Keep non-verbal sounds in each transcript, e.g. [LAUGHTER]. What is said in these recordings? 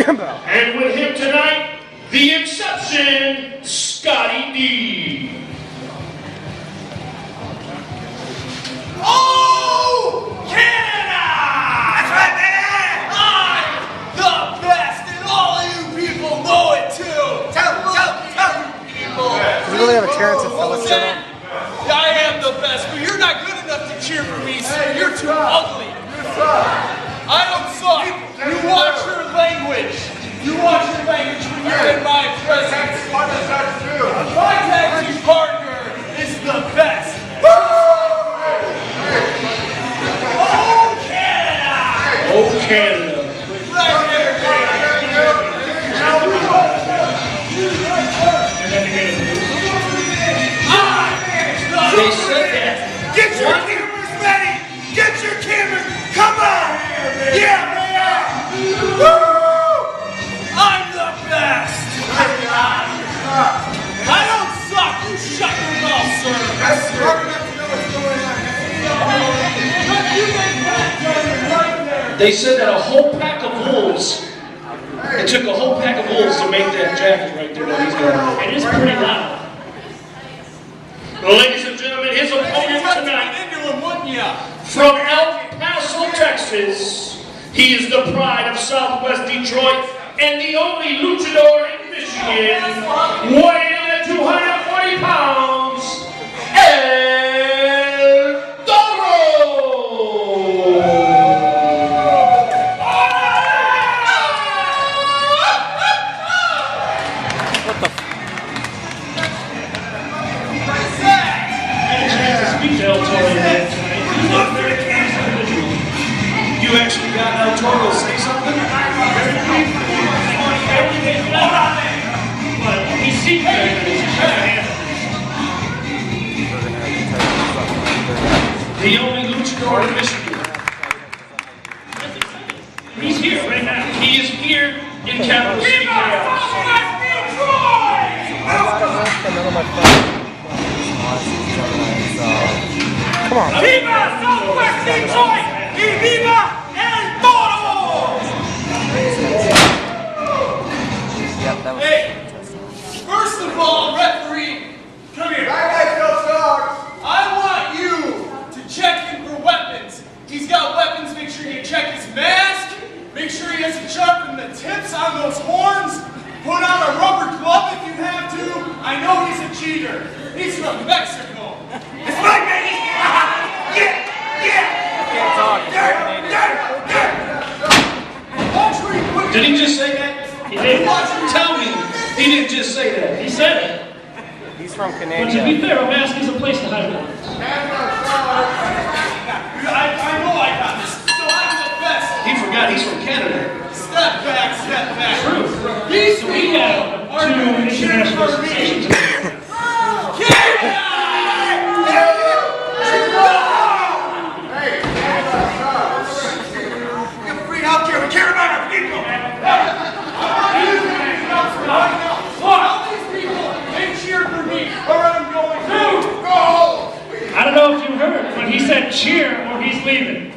And with him tonight, the exception, Scotty D. Oh, Canada! That's right, man! I'm the best, and all of you people know it too! Tell, tell, tell you people! Does he really have a Terrance and Phillips channel? I am the best, but you're not good enough to cheer for me, sir. You're too ugly. I don't suck. You watch your language. You watch your language when you're in my presence. My tag team partner is the best. Oh, Canada! Oh, Canada. Right there, They said that. Get They said that a whole pack of wolves. It took a whole pack of wolves to make that jacket right there that he's got. It is pretty loud. Well, Ladies and gentlemen, his opponent You'd tonight into him, wouldn't ya? from El Paso, Texas. He is the pride of Southwest Detroit and the only luchador in Michigan, weighing in at 240 pounds, El in Capital City Chaos. None of my friends. Come on. ¡Viva Southwest Detroit! Viva on those horns. Put on a rubber glove if you have to. I know he's a cheater. He's from Mexico. It's right, baby. [LAUGHS] yeah, yeah. Can't talk. It's Yeah, coordinated. yeah, yeah. Watch where you put Did he just say that? He did. Tell me, he didn't just say that. He said it. He's from Canada. But to be fair, a mask is a place to hide it. I, I know I got this, so I'm the best. He forgot he's from Canada. Step back, step back. True. These people are doing shit for me. associations. Get free healthcare. We care about our people. All these people, they cheer for me, or I'm going to go home. I don't know if you heard, but he said cheer or he's leaving.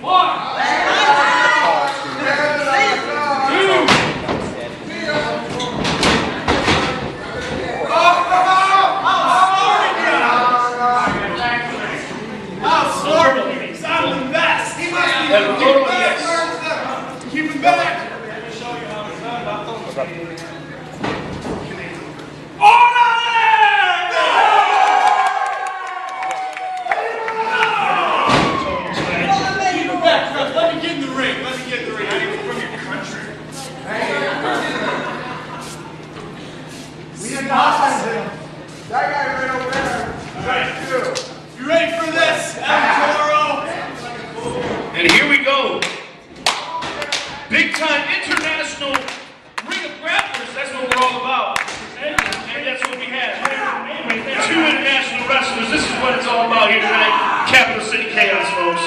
I'll start it. I'm the best. He must be El Toro, back. yes. Keep him back. Keep him back, Russ. Let me get in the ring. Let me get in the ring. I ain't from your country. You ready for this, El Toro? And here we go. Big time international ring of grapplers. That's what we're all about. And that's what we have. Two international wrestlers. This is what it's all about here tonight. Capital City Chaos, folks.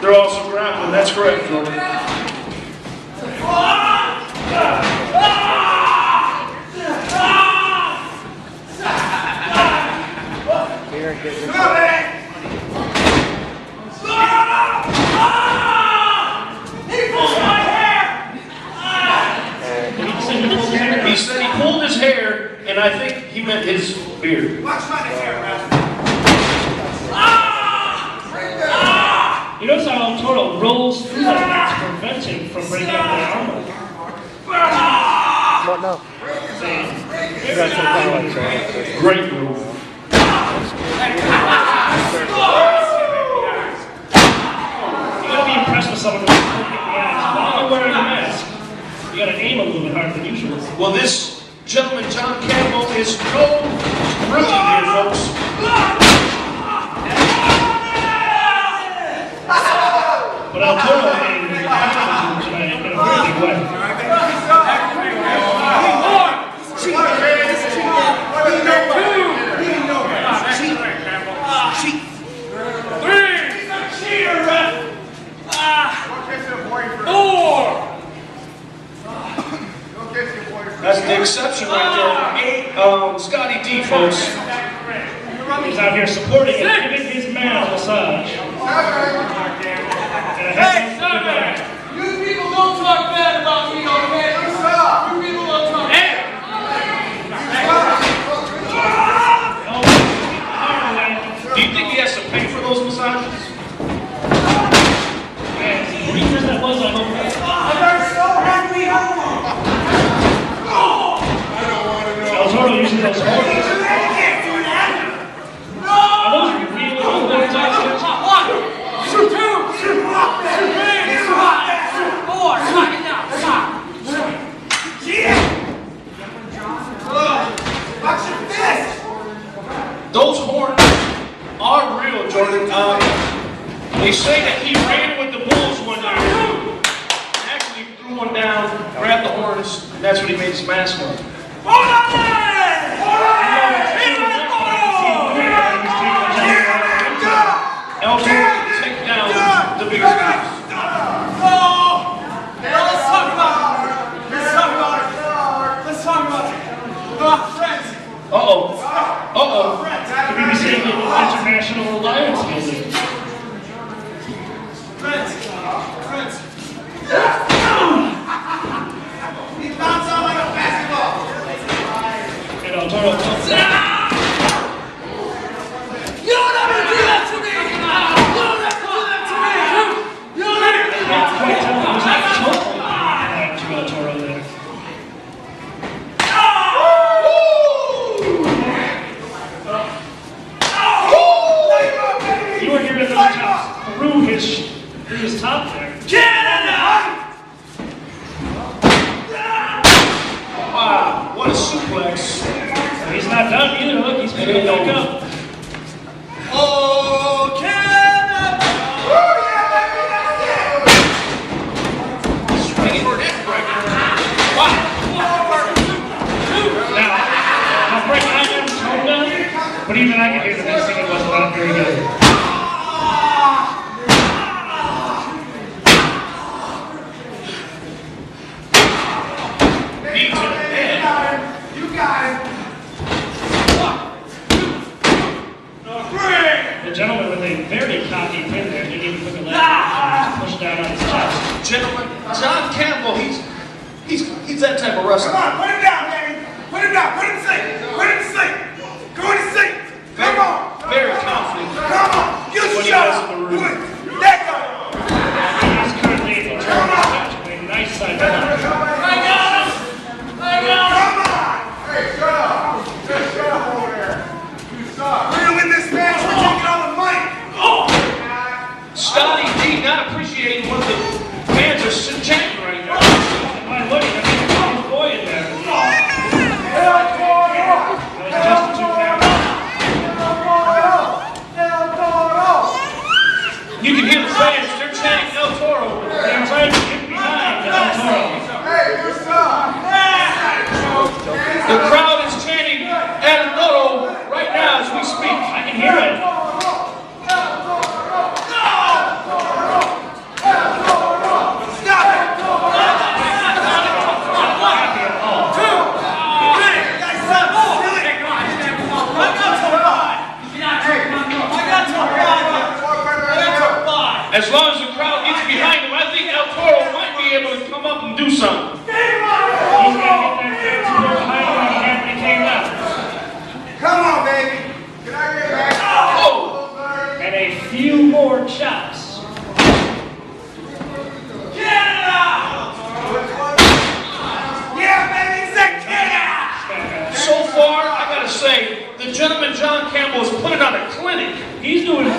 They're also grappling. That's correct, folks. Here, get I think he meant his beard. Watch my hair, man. Ah! You notice how Toro rolls through them to prevent him from breaking up their armor. Ah! What now? You got some kind of like Great move. You gotta be impressed with someone who's poking the ass while wearing a mask. You gotta aim a little bit harder than usual. Well, this Gentleman John Campbell is no rookie here, folks. but I'll do it. Gracias. his top there. Canada! Wow, what a suplex. He's not done either. Look, he's picking it back up. Oh, Canada! Now, but even I can hear the next thing it wasn't very good.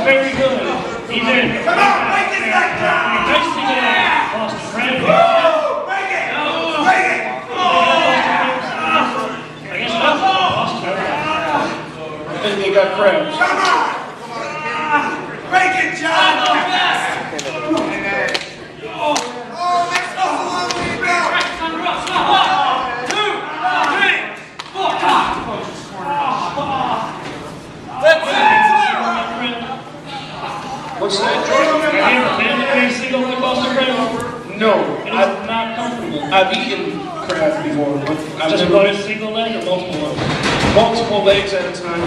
very No. It I've, not comfortable. I've eaten crab before. I've Just never, a single leg or multiple legs? Multiple legs at a time.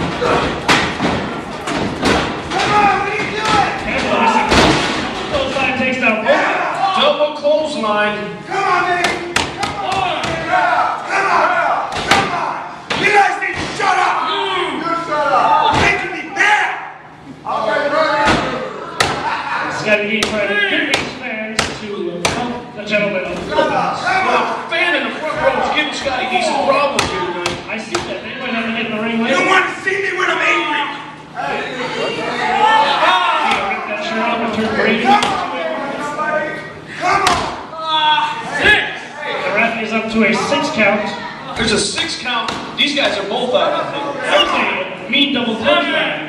Come on, what are you doing? Clothesline takes down. Double clothesline. will touch it.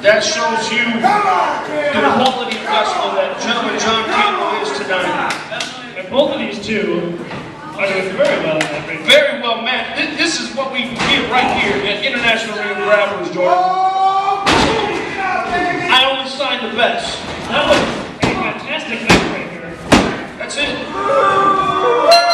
That shows you the quality of wrestling that gentleman John Campbell is tonight. And both of these two are doing very well in that ring. Very well man. This is what we get right here at International Ring of Grapplers, Jordan. I only signed the best. That was a fantastic neckbreaker. That's it.